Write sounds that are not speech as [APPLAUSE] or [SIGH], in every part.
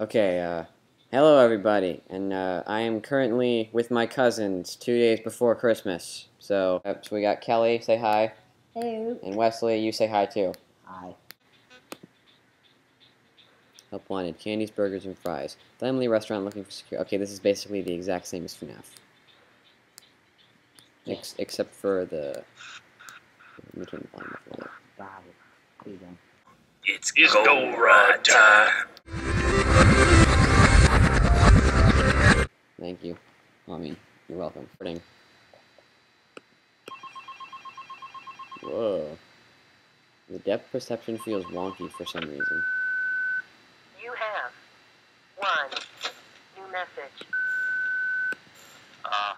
Okay, uh, hello everybody, and uh, I am currently with my cousins two days before Christmas. So, uh, so we got Kelly, say hi, Hello. and Wesley, you say hi too. Hi. Help wanted, Candy's, burgers, and fries. Family restaurant looking for security. Okay, this is basically the exact same as FNAF. Ex except for the... Let me turn the volume up a little bit. Bravo. There you go. It's, it's go ride time. Thank you. Well, I mean, you're welcome. Recording. Whoa. The depth perception feels wonky for some reason. You have one new message. Uh,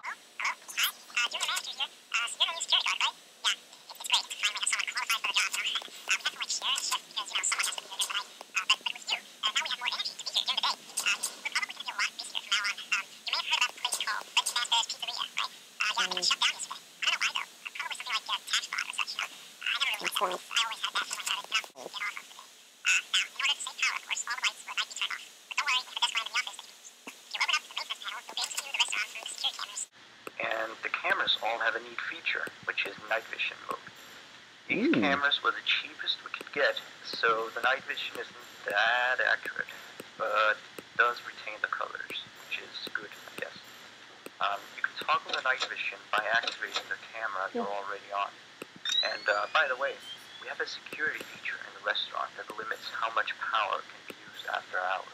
and the cameras all have a neat feature, which is night vision mode. These Ooh. cameras were the cheapest we could get, so the night vision isn't that accurate, but does retain the colors, which is good, I guess. Um, you can toggle the night vision by activating the camera you're already on. And uh, by the way, we have a security feature in the restaurant that limits how much power can be used after hours.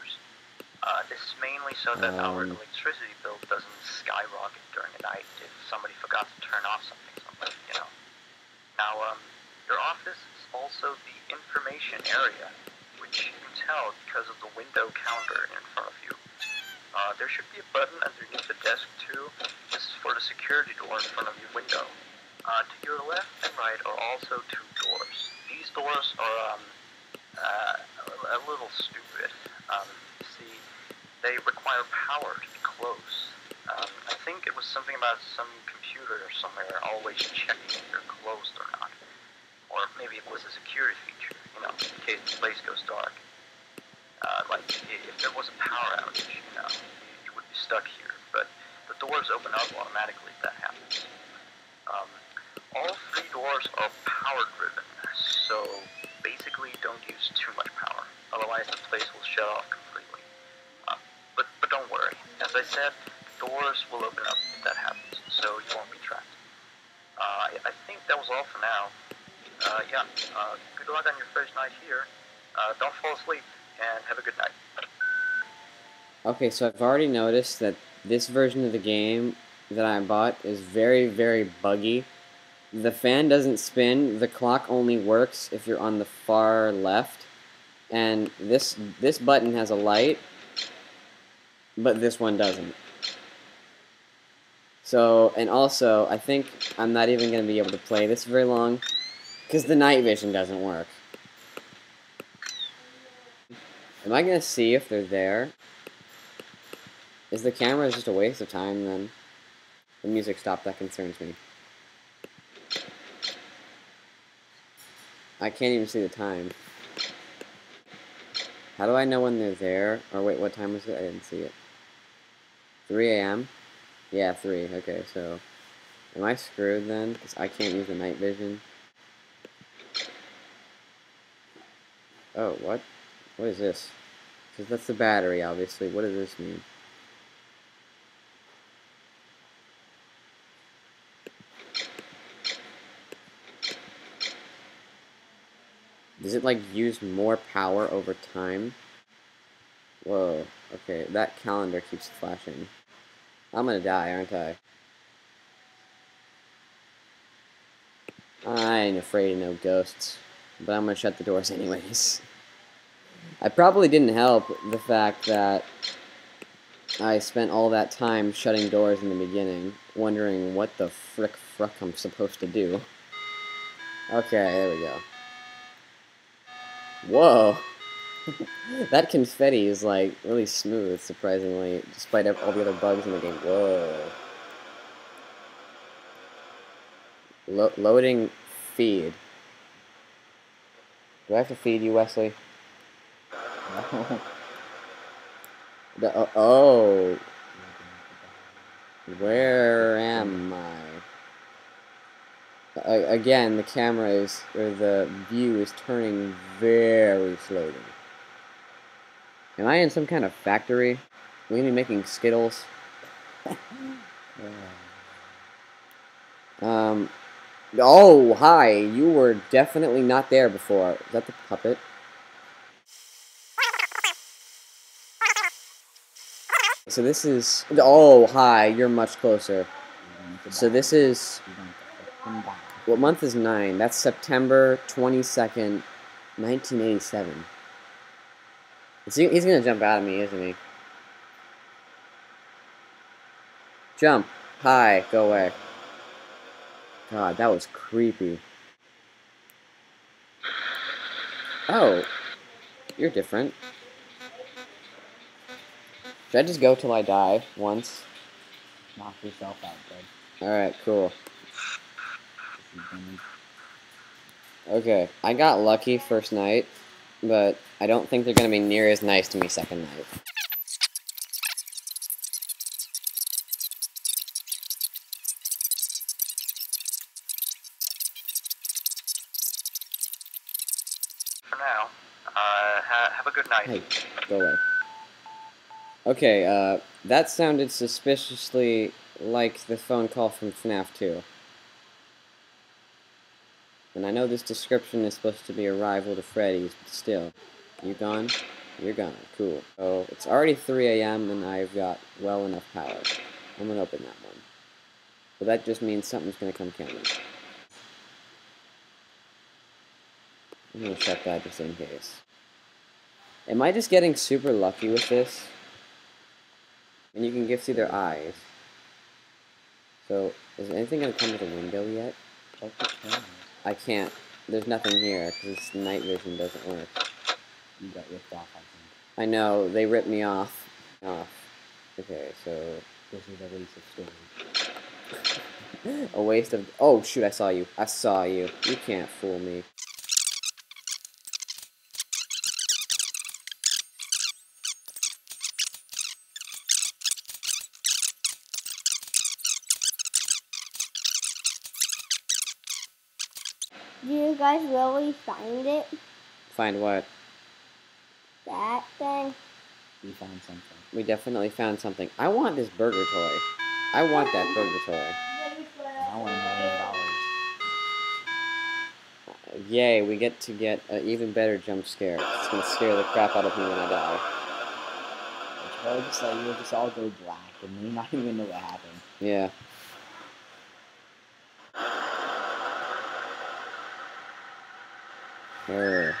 Uh, this is mainly so that our Um. electricity bill doesn't skyrocket during the night if somebody forgot to turn off something, something you know. Now, um, your office is also the information area, which you can tell because of the window counter in front of you. Uh, there should be a button underneath the desk too. This is for the security door in front of your window. Uh, to your left and right are also two doors. These doors are um, uh, a, little stupid. Um, they require power to be closed. Um, I think it was something about some computer or somewhere always checking if they're closed or not. Or maybe it was a security feature, you know, in case the place goes dark. Uh, like, if there was a power outage, you know, you would be stuck here. But the doors open up automatically if that happens. Um, all three doors are power driven, so basically don't use too much power. Otherwise, the place will shut off completely. But don't worry. As I said, doors will open up if that happens, so you won't be trapped. Uh, I, I think that was all for now. Uh, yeah. Uh, good luck on your first night here. Uh, don't fall asleep, and have a good night. Okay, so I've already noticed that this version of the game that I bought is very, very buggy. The fan doesn't spin, the clock only works if you're on the far left, and this this button has a light, but this one doesn't. So, and also, I think I'm not even going to be able to play this very long, because the night vision doesn't work. Am I going to see if they're there? Is the camera just a waste of time then? The music stopped, that concerns me. I can't even see the time. How do I know when they're there? Or wait, what time was it? I didn't see it. 3 a.m.? Yeah, 3. Okay, so... Am I screwed then? Because I can't use the night vision. Oh, what? What is this? Because that's the battery, obviously. What does this mean? Does it, like, use more power over time? Whoa. Okay, that calendar keeps flashing. I'm gonna die, aren't I? I ain't afraid of no ghosts. But I'm gonna shut the doors anyways. I probably didn't help the fact that I spent all that time shutting doors in the beginning, wondering what the frick fruck I'm supposed to do. Okay, there we go. Whoa! [LAUGHS] that confetti is like really smooth, surprisingly, despite all the other bugs in the game. Whoa. Lo loading feed. Do I have to feed you, Wesley? No. The, oh, oh, where am I? Again, the camera is, or the view is turning very slowly. Am I in some kind of factory? Are we gonna be making Skittles? [LAUGHS] Um, oh, hi, you were definitely not there before. Is that the puppet? So this is, oh, hi, you're much closer. So this is, what month is 9? That's September 22nd, 1987. He, he's gonna jump out of me, isn't he? Jump. Hi, go away. God, that was creepy. Oh, you're different. Should I just go till I die once? Knock yourself out, bud. Alright, cool. If you didn't- Okay, I got lucky first night, but I don't think they're gonna be near as nice to me second night. For now, uh, ha- have a good night. Hey, go away. Okay, uh, that sounded suspiciously like the phone call from FNAF 2. And I know this description is supposed to be a rival to Freddy's, but still. You gone? You're gone. Cool. So, it's already 3 a.m. and I've got well enough power. I'm gonna open that one. But that just means something's gonna come kill me. I'm gonna shut that just in case. Am I just getting super lucky with this? And you can gift see their eyes. So, is anything gonna come to the window yet? Check the cameras. I can't. There's nothing here because night vision doesn't work. You got ripped off, I think. I know they ripped me off. Off. Okay, so This is a waste of storage. [LAUGHS] a waste of. Oh shoot! I saw you. I saw you. You can't fool me. Do you guys really find it? Find what? That thing? We found something. We definitely found something. I want this burger toy. I want that burger toy. I want a million dollars. Yay! We get to get an even better jump scare. It's gonna scare the crap out of me when I die. It's probably just like you'll just all go black and you're not even know what happened. Yeah. Oh, yeah,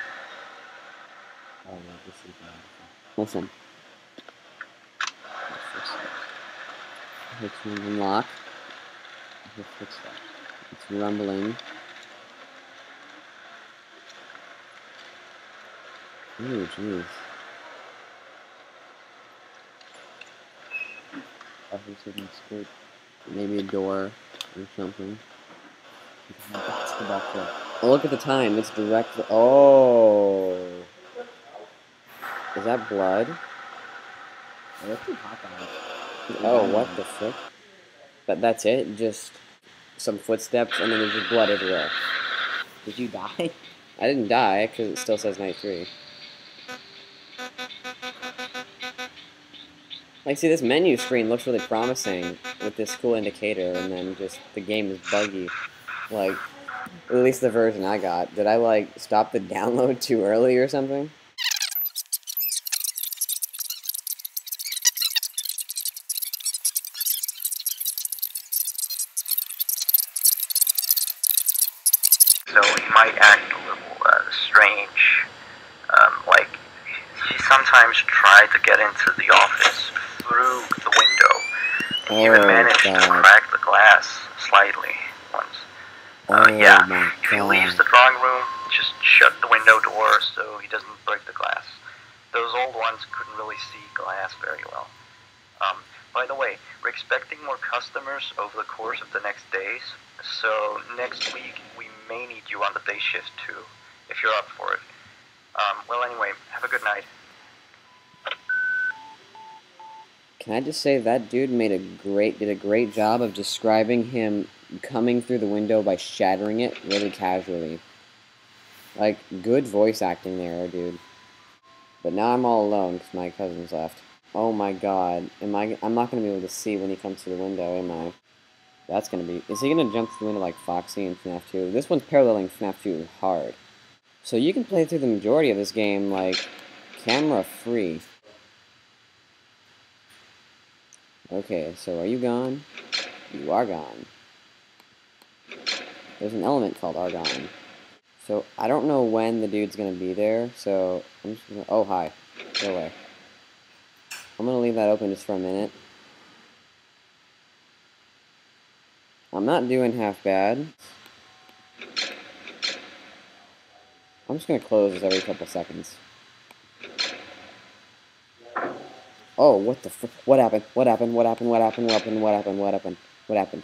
this is wonderful. Listen. Let's. It's unlock. Fix that. It's rumbling. Ooh, jeez. I think Everything's good. Maybe a door or something. Basketball court. Look at the time. It's direct. Oh. Is that blood? Oh, that's too hot guys. Oh, what the frick? But that's it? Just some footsteps and then there's just blood everywhere. Did you die? I didn't die because it still says night three. Like, see, this menu screen looks really promising with this cool indicator, and then just the game is buggy. Like, at least the version I got. Did I, like, stop the download too early or something? So he might act a little uh, strange. Um, like, he sometimes tried to get into the office through the window. Even Oh, managed to crack the glass slightly once. Oh, yeah, if he leaves the drawing room, just shut the window door so he doesn't break the glass. Those old ones couldn't really see glass very well. Um, by the way, we're expecting more customers over the course of the next days. So next week we may need you on the day shift too, if you're up for it. Um, well, anyway, have a good night. Can I just say that dude made a great did a great job of describing him coming through the window by shattering it really casually. Like good voice acting there, dude. But now I'm all alone because my cousin's left. Oh my god, am I? I'm not gonna be able to see when he comes through the window, am I? That's gonna be. Is he gonna jump through the window like Foxy in FNAF 2? This one's paralleling FNAF 2 hard. So you can play through the majority of this game like camera free. Okay, so are you gone? You are gone there's an element called Argon. So I don't know when the dude's gonna be there, so I'm just gonna oh hi. Go away. I'm gonna leave that open just for a minute. I'm not doing half bad. I'm just gonna close this every couple seconds. Oh, what the fr- what happened? What happened? What happened? What happened? What happened? What happened? What happened? What happened?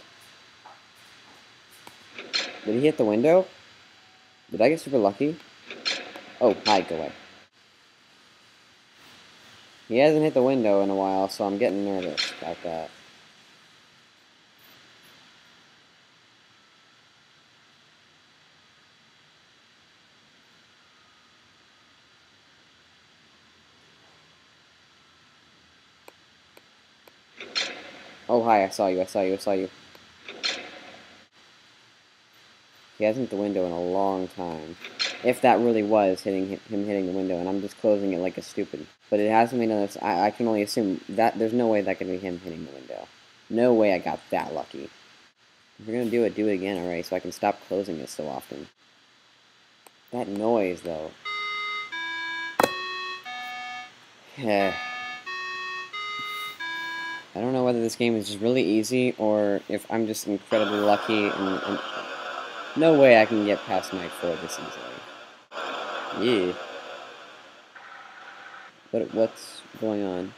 Did he hit the window? Did I get super lucky? Oh, hi, go away. He hasn't hit the window in a while, so I'm getting nervous about that. Oh, hi, I saw you, I saw you, I saw you. He hasn't hit the window in a long time. If that really was hitting him hitting the window, and I'm just closing it like a stupid. But it hasn't been noticed. I, I can only assume that there's no way that could be him hitting the window. No way I got that lucky. If you're gonna do it, do it again, alright, so I can stop closing it so often. That noise, though. Yeah. [SIGHS] I don't know whether this game is just really easy or if I'm just incredibly lucky and, and no way I can get past Night 4 this easily. Yeah. What, what's going on?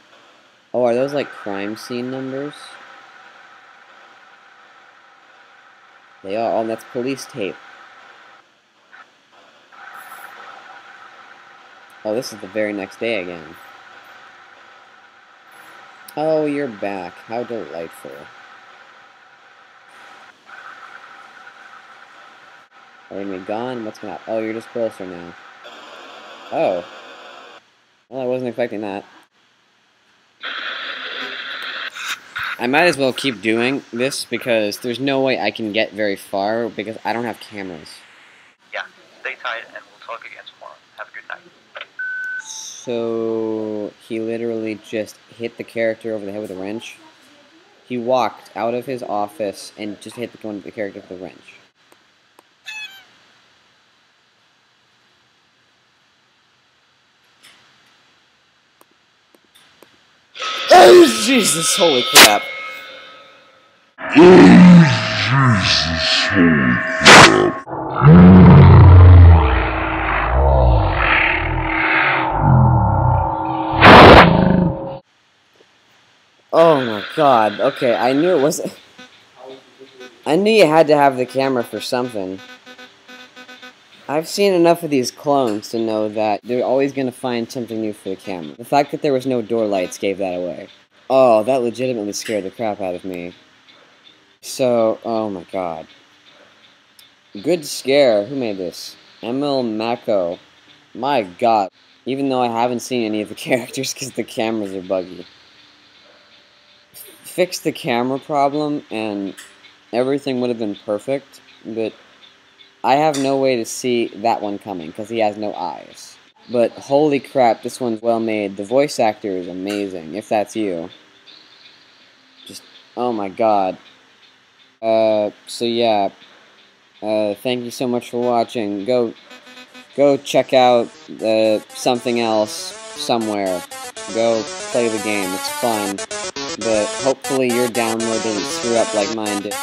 Oh, are those like crime scene numbers? They are. Oh, that's police tape. Oh, this is the very next day again. Oh, you're back. How delightful. Are you gonna be gone? What's gonna happen? Oh, you're just closer now. Oh. Well, I wasn't expecting that. I might as well keep doing this because there's no way I can get very far because I don't have cameras. Yeah, stay tight and we'll talk again tomorrow. Have a good night. So he literally just hit the character over the head with a wrench. He walked out of his office and just hit the, the character with a wrench. Oh, Jesus, holy crap. Oh my god, okay, I knew it wasn't... I knew you had to have the camera for something. I've seen enough of these clones to know that they're always going to find something new for the camera. The fact that there was no door lights gave that away. Oh, that legitimately scared the crap out of me. So, oh my god. Good scare. Who made this? Emil Macko. My god. Even though I haven't seen any of the [LAUGHS] characters because the cameras are buggy. Fix the camera problem and everything would have been perfect, but I have no way to see that one coming because he has no eyes. But holy crap, this one's well made. The voice actor is amazing, if that's you. Just, oh my god. Uh, so yeah. Uh, thank you so much for watching. Go, go check out uh, something else somewhere. Go play the game. It's fun. But hopefully your download doesn't screw up like mine did.